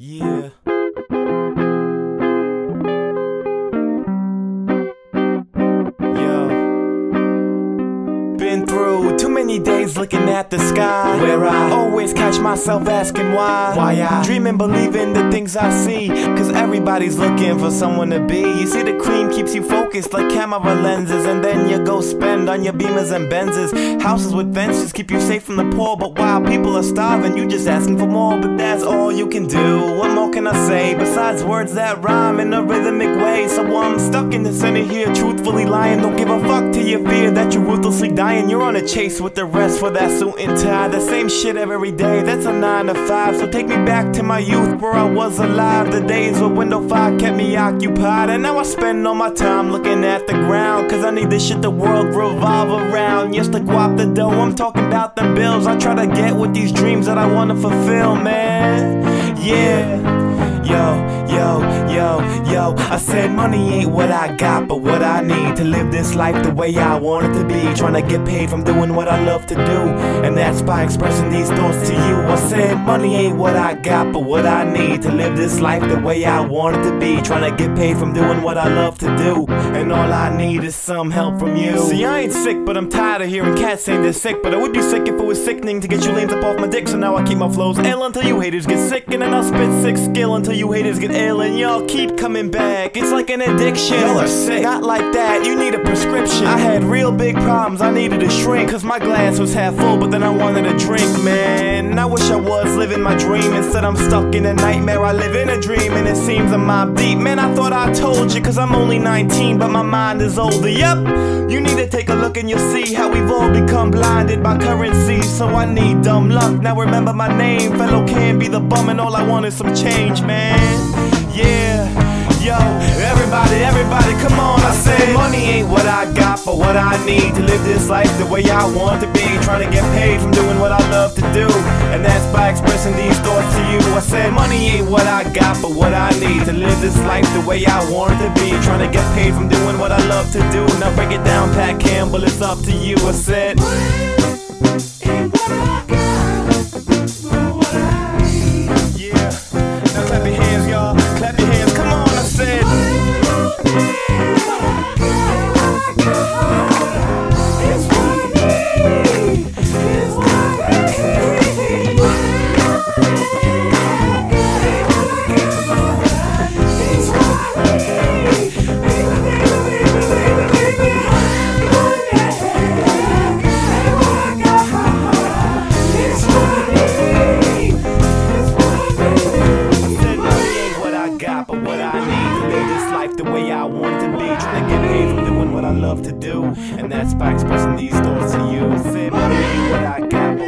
Yeah. Through too many days looking at the sky. Where I always catch myself asking why. Why I dream and believe in the things I see. Cause everybody's looking for someone to be. You see, the cream keeps you focused like camera lenses. And then you go spend on your beamers and Benzes. Houses with fences keep you safe from the poor. But while people are starving, you just asking for more. But that's all you can do. I say besides words that rhyme in a rhythmic way? So I'm stuck in the center here, truthfully lying. Don't give a fuck to your fear that you're ruthlessly dying. You're on a chase with the rest for that suit and tie. The same shit every day, that's a 9 to 5. So take me back to my youth where I was alive. The days where window 5 kept me occupied. And now I spend all my time looking at the ground. Cause I need this shit the world revolve around. Yes, to guap the dough, I'm talking about them bills. I try to get with these dreams that I wanna fulfill, man. Yeah. Yo. I said money ain't what I got, but what I need to live this life the way I want it to be. Trying to get paid from doing what I love to do, and that's by expressing these thoughts to you. I said money ain't what I got, but what I need to live this life the way I want it to be. Trying to get paid from doing what I love to do, and all I need is some help from you. See, I ain't sick, but I'm tired of hearing cats saying they're sick. But I would be sick if it was sickening to get you lanes up off my dick. So now I keep my flows ill until you haters get sick, and then I'll spit sick skill until you haters get ill, and y'all keep coming back. It's like an addiction. Y'all are sick. Not like that. You need a prescription. I had real big problems. I needed a shrink, cause my glass was half full, but then I wanted a drink, man. And I wish I was living my dream. Instead, I'm stuck in a nightmare. I live in a dream, and it seems I'm Mobb Deep. Man, I thought I told you, cause I'm only 19, but my mind is older. Yep. You need to take a look and you'll see how we've all become blinded by currency. So I need dumb luck. Now remember my name. Fellow can be the bum, and all I want is some change, man. Yeah, Need to live this life the way I want to be. Trying to get paid from doing what I love to do, and that's by expressing these thoughts to you. I said money ain't what I got, but what I need to live this life the way I want to be. Trying to get paid from doing what I love to do. Now break it down, Pat Campbell, it's up to you. I said. Life the way I want it to be. Trying to get paid from doing what I love to do, and that's by expressing these thoughts to you. Money ain't what I got,